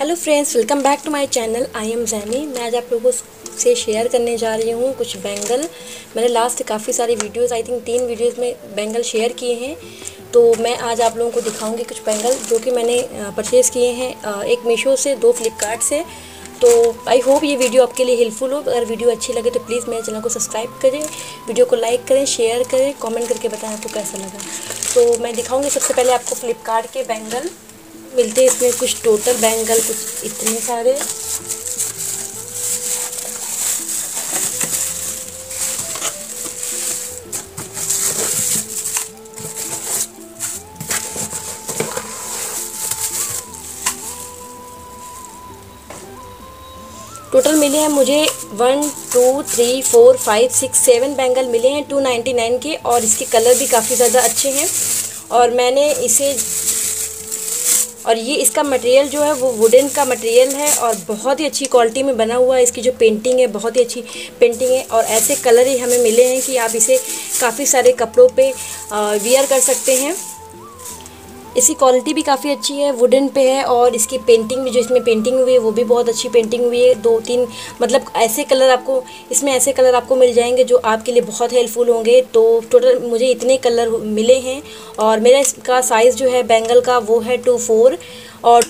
Hello friends welcome back to my channel I am Jenny मैं आज आप लोगों से शेयर करने जा रही हूँ कुछ बैंगल मैंने लास्ट काफ़ी सारी वीडियोस आई थिंक तीन वीडियोस में बैंगल शेयर किए हैं। तो मैं आज आप लोगों को दिखाऊँगी कुछ बैंगल जो कि मैंने परचेज़ किए हैं। एक मीशो से, दो फ्लिपकार्ट से। तो आई होप ये वीडियो आपके लिए हेल्पफुल हो। अगर वीडियो अच्छी लगे तो प्लीज़ मेरे चैनल को सब्सक्राइब करें। वीडियो को लाइक करें शेयर करें कॉमेंट करके बताएँ आपको कैसा लगा। तो मैं दिखाऊँगी सबसे पहले आपको फ्लिपकार्ट के बैंगल मिलते हैं इसमें कुछ टोटल बैंगल कुछ इतने सारे। टोटल मिले हैं मुझे one two three four five six seven bangle मिले हैं टू नाइन्टी नाइन के, और इसके कलर भी काफ़ी ज़्यादा अच्छे हैं। और मैंने इसे और ये इसका मटेरियल जो है वो वुडन का मटेरियल है और बहुत ही अच्छी क्वालिटी में बना हुआ है। इसकी जो पेंटिंग है, बहुत ही अच्छी पेंटिंग है और ऐसे कलर ही हमें मिले हैं कि आप इसे काफ़ी सारे कपड़ों पे वियर कर सकते हैं। इसकी क्वालिटी भी काफ़ी अच्छी है वुडन पे है और इसकी पेंटिंग भी जो इसमें पेंटिंग हुई है, वो भी बहुत अच्छी पेंटिंग हुई है। दो तीन मतलब ऐसे कलर आपको, इसमें ऐसे कलर आपको मिल जाएँगे जो आपके लिए बहुत हेल्पफुल होंगे। तो टोटल मुझे इतने कलर मिले हैं और मेरा इसका साइज़ जो है बैंगल का वो है टू फोर और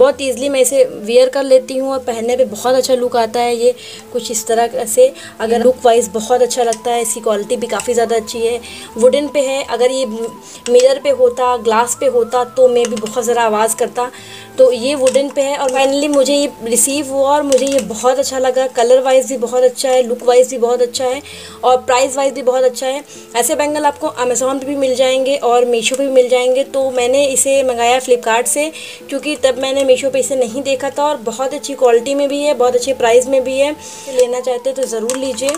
बहुत ईज़िली मैं इसे वेयर कर लेती हूँ और पहनने पे बहुत अच्छा लुक आता है। ये कुछ इस तरह से अगर लुक वाइज बहुत अच्छा लगता है, इसकी क्वालिटी भी काफ़ी ज़्यादा अच्छी है। वुडन पे है, अगर ये मिरर पे होता ग्लास पे होता तो मैं भी बहुत ज़रा आवाज़ करता। तो ये वुडन पे है और फाइनली मुझे ये रिसीव हुआ और मुझे ये बहुत अच्छा लगा। कलर वाइज भी बहुत अच्छा है लुक वाइज भी बहुत अच्छा है और प्राइस वाइज भी बहुत अच्छा है। ऐसे बैंगल आपको अमेज़ोन पर भी मिल जाएँगे और मीशो पर भी मिल जाएँगे। तो मैंने इसे मंगाया फ्लिपकार्ट से, क्योंकि तब मैंने मीशो पे इसे नहीं देखा था और बहुत अच्छी क्वालिटी में भी है, बहुत अच्छे प्राइस में भी है। लेना चाहते तो ज़रूर लीजिए।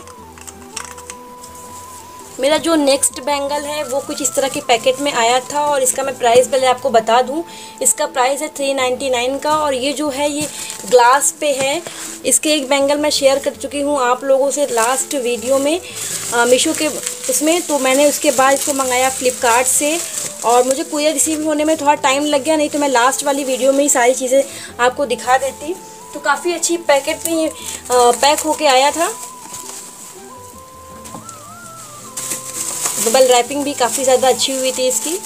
मेरा जो नेक्स्ट बैंगल है, वो कुछ इस तरह के पैकेट में आया था और इसका मैं प्राइस पहले आपको बता दूँ। इसका प्राइस है थ्री नाइन्टी नाइन का और ये जो है, ये ग्लास पे है। इसके एक बैंगल मैं शेयर कर चुकी हूँ आप लोगों से लास्ट वीडियो में मीशो के उसमें। तो मैंने उसके बाद इसको मंगाया फ्लिपकार्ट से और मुझे कुरियर रिसीव होने में थोड़ा टाइम लग गया, नहीं तो मैं लास्ट वाली वीडियो में ही सारी चीज़ें आपको दिखा देती। तो काफ़ी अच्छी पैकेट में पैक होके आया था। बबल रैपिंग भी काफ़ी ज़्यादा अच्छी हुई थी इसकी।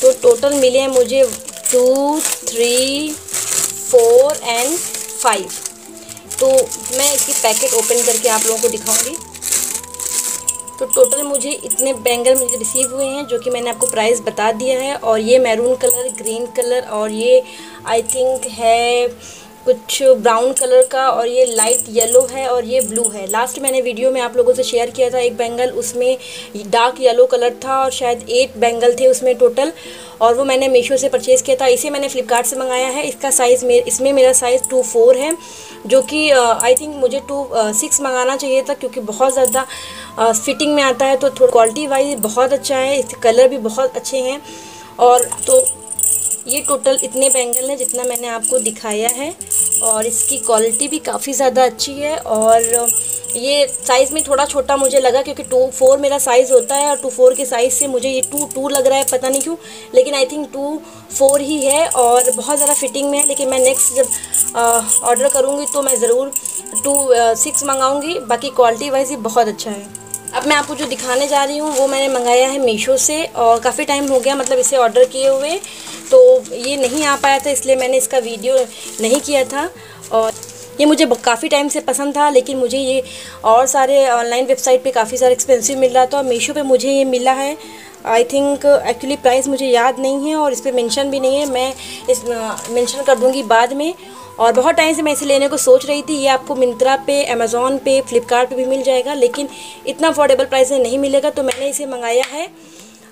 तो टोटल मिले हैं मुझे two three four and five तो मैं इसकी पैकेट ओपन करके आप लोगों को दिखाऊँगी। तो टोटल मुझे इतने बैंगल मुझे रिसीव हुए हैं, जो कि मैंने आपको प्राइस बता दिया है। और ये मैरून कलर ग्रीन कलर और ये आई थिंक है कुछ ब्राउन कलर का और ये लाइट येलो है और ये ब्लू है। लास्ट मैंने वीडियो में आप लोगों से शेयर किया था, एक बैंगल उसमें डार्क येलो कलर था और शायद एट बैंगल थे उसमें टोटल और वो मैंने मीशो से परचेज़ किया था। इसे मैंने फ़्लिपकार्ट से मंगाया है। इसका साइज़ में, इसमें मेरा साइज़ टू फोर है, जो कि आई थिंक मुझे टू सिक्स मंगाना चाहिए था क्योंकि बहुत ज़्यादा फिटिंग में आता है तो थोड़ा क्वालिटी वाइज बहुत अच्छा है। इसके कलर भी बहुत अच्छे हैं और तो ये टोटल इतने बैंगल हैं जितना मैंने आपको दिखाया है और इसकी क्वालिटी भी काफ़ी ज़्यादा अच्छी है और ये साइज़ में थोड़ा छोटा मुझे लगा क्योंकि टू फोर मेरा साइज़ होता है और टू फोर के साइज़ से मुझे ये टू टू लग रहा है, पता नहीं क्यों। लेकिन आई थिंक टू फोर ही है और बहुत ज़्यादा फिटिंग में है। लेकिन मैं नेक्स्ट जब ऑर्डर करूँगी तो मैं ज़रूर टू सिक्स मंगाऊँगी। बाकी क्वालिटी वाइज ही बहुत अच्छा है। अब मैं आपको जो दिखाने जा रही हूँ, वो मैंने मंगाया है मीशो से और काफ़ी टाइम हो गया मतलब इसे ऑर्डर किए हुए। तो ये नहीं आ पाया था, इसलिए मैंने इसका वीडियो नहीं किया था। और ये मुझे काफ़ी टाइम से पसंद था, लेकिन मुझे ये और सारे ऑनलाइन वेबसाइट पे काफ़ी सारा एक्सपेंसिव मिल रहा था। और मीशो पे मुझे ये मिला है। आई थिंक एक्चुअली प्राइस मुझे याद नहीं है और इस पर मैंशन भी नहीं है। मैं इस मेंशन कर दूँगी बाद में। और बहुत टाइम से मैं इसे लेने को सोच रही थी। ये आपको मिंत्रा पे अमेज़ोन पे फ्लिपकार्ट भी मिल जाएगा, लेकिन इतना अफोर्डेबल प्राइस में नहीं मिलेगा तो मैंने इसे मंगाया है।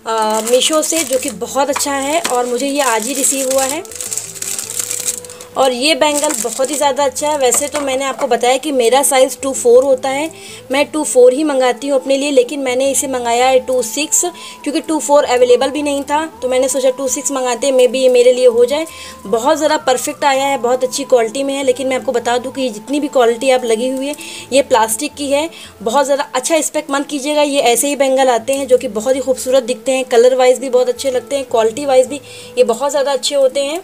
मीशो से, जो कि बहुत अच्छा है और मुझे ये आज ही रिसीव हुआ है। और ये बैंगल बहुत ही ज़्यादा अच्छा है। वैसे तो मैंने आपको बताया कि मेरा साइज़ टू फोर होता है। मैं टू फोर ही मंगाती हूँ अपने लिए, लेकिन मैंने इसे मंगाया है टू सिक्स क्योंकि टू फोर अवेलेबल भी नहीं था। तो मैंने सोचा टू सिक्स मंगाते मे बी ये मेरे लिए हो जाए। बहुत ज़्यादा परफेक्ट आया है, बहुत अच्छी क्वालिटी में है, लेकिन मैं आपको बता दूँ कि जितनी भी क्वालिटी आप लगी हुई है, ये प्लास्टिक की है। बहुत ज़्यादा अच्छा एक्सपेक्ट मत कीजिएगा, ये ऐसे ही बैंगल आते हैं जो कि बहुत ही खूबसूरत दिखते हैं। कलर वाइज भी बहुत अच्छे लगते हैं क्वालिटी वाइज भी ये बहुत ज़्यादा अच्छे होते हैं।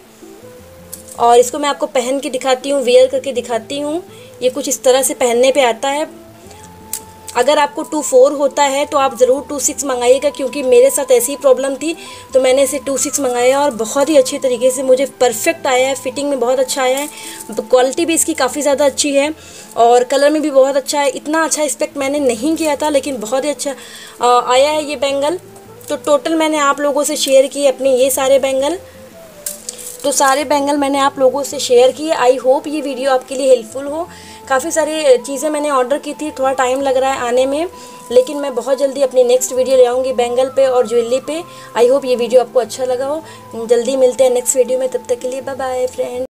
और इसको मैं आपको पहन के दिखाती हूँ वेयर करके दिखाती हूँ। ये कुछ इस तरह से पहनने पे आता है। अगर आपको टू फोर होता है तो आप ज़रूर टू सिक्स मंगाइएगा, क्योंकि मेरे साथ ऐसी ही प्रॉब्लम थी तो मैंने इसे टू सिक्स मंगाया और बहुत ही अच्छे तरीके से मुझे परफेक्ट आया है फिटिंग में बहुत अच्छा आया है। क्वालिटी भी इसकी काफ़ी ज़्यादा अच्छी है और कलर में भी बहुत अच्छा है। इतना अच्छा एक्सपेक्ट मैंने नहीं किया था, लेकिन बहुत ही अच्छा आया है ये बैंगल तो टोटल मैंने आप लोगों से शेयर किए अपने ये सारे बैंगल तो सारे बैंगल मैंने आप लोगों से शेयर किए। आई होप ये वीडियो आपके लिए हेल्पफुल हो। काफ़ी सारी चीज़ें मैंने ऑर्डर की थी, थोड़ा टाइम लग रहा है आने में, लेकिन मैं बहुत जल्दी अपनी नेक्स्ट वीडियो ले आऊँगी बैंगल पे और ज्वेलरी पे। आई होप ये वीडियो आपको अच्छा लगा हो। जल्दी मिलते हैं नेक्स्ट वीडियो में, तब तक के लिए बाय बाय फ्रेंड